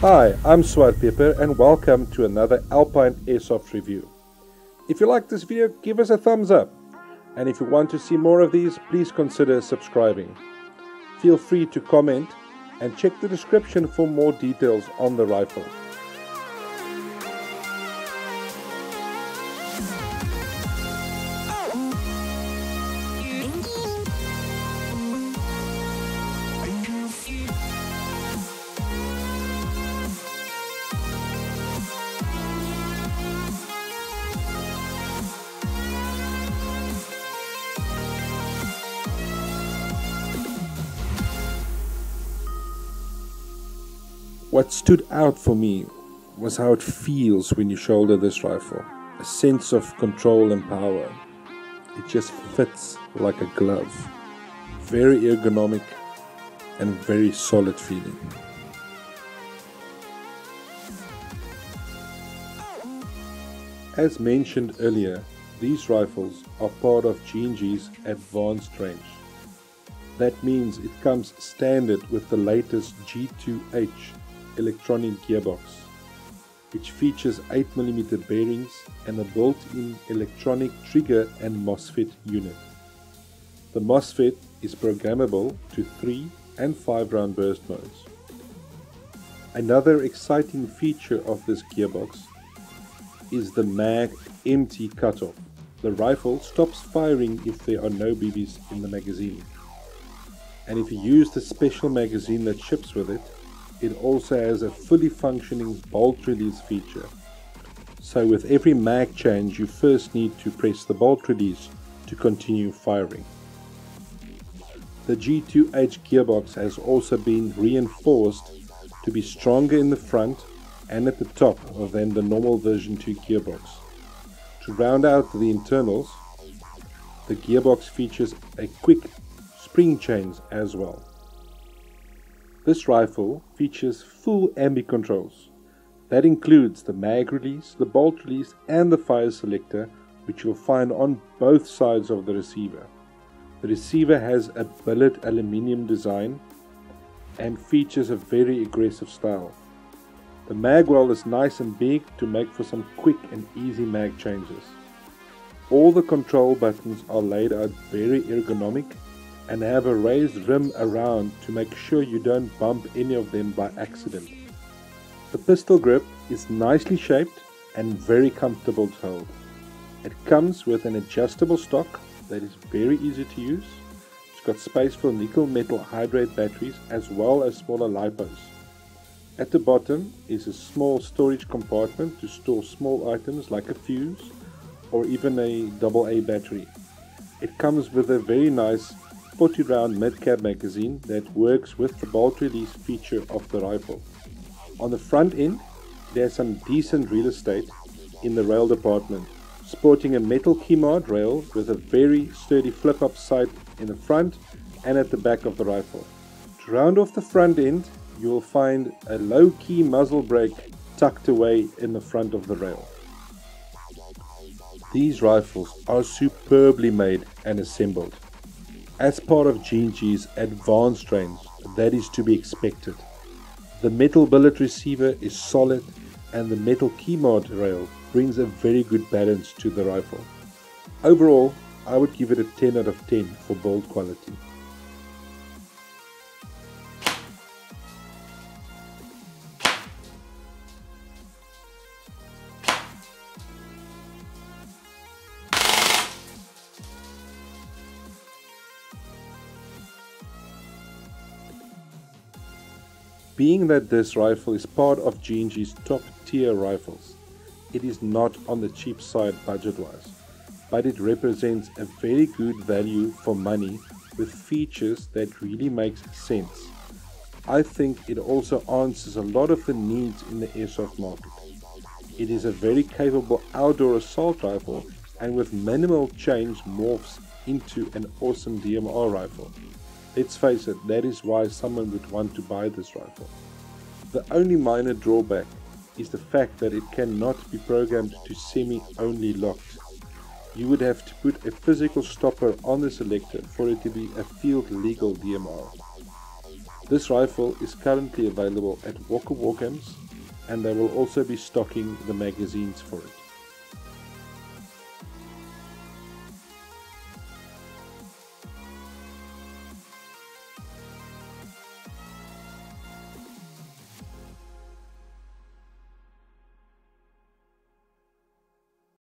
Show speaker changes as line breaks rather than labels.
Hi, I'm Swart Pepper and welcome to another Alpine Airsoft review. If you like this video, give us a thumbs up. And if you want to see more of these, please consider subscribing. Feel free to comment and check the description for more details on the rifle. What stood out for me was how it feels when you shoulder this rifle. A sense of control and power. It just fits like a glove. Very ergonomic and very solid feeling. As mentioned earlier, these rifles are part of G&G's advanced range. That means it comes standard with the latest G2H electronic gearbox, which features 8mm bearings and a built-in electronic trigger and MOSFET unit. The MOSFET is programmable to 3 and 5 round burst modes. Another exciting feature of this gearbox is the mag empty cutoff. The rifle stops firing if there are no BBs in the magazine. And if you use the special magazine that ships with it, it also has a fully functioning bolt release feature. So with every mag change you first need to press the bolt release to continue firing. The G2H gearbox has also been reinforced to be stronger in the front and at the top than the normal version 2 gearbox. To round out the internals, the gearbox features a quick spring change as well. This rifle features full ambi controls. That includes the mag release, the bolt release and the fire selector which you'll find on both sides of the receiver. The receiver has a billet aluminium design and features a very aggressive style. The mag well is nice and big to make for some quick and easy mag changes. All the control buttons are laid out very ergonomic and have a raised rim around to make sure you don't bump any of them by accident. The pistol grip is nicely shaped and very comfortable to hold. It comes with an adjustable stock that is very easy to use. It's got space for nickel metal hydride batteries as well as smaller lipos. At the bottom is a small storage compartment to store small items like a fuse or even a AA battery. It comes with a very nice 40 round mid-cap magazine that works with the bolt release feature of the rifle. On the front end, there's some decent real estate in the rail department, sporting a metal KeyMod rail with a very sturdy flip-up sight in the front and at the back of the rifle. To round off the front end, you'll find a low-key muzzle brake tucked away in the front of the rail. These rifles are superbly made and assembled. As part of G&G's advanced range, that is to be expected. The metal billet receiver is solid and the metal KeyMod rail brings a very good balance to the rifle. Overall, I would give it a 10 out of 10 for build quality. Being that this rifle is part of G&G's top tier rifles, it is not on the cheap side budget wise, but it represents a very good value for money with features that really makes sense. I think it also answers a lot of the needs in the airsoft market. It is a very capable outdoor assault rifle and with minimal change morphs into an awesome DMR rifle. Let's face it, that is why someone would want to buy this rifle. The only minor drawback is the fact that it cannot be programmed to semi-only locked. You would have to put a physical stopper on the selector for it to be a field legal DMR. This rifle is currently available at Walker Wargames and they will also be stocking the magazines for it.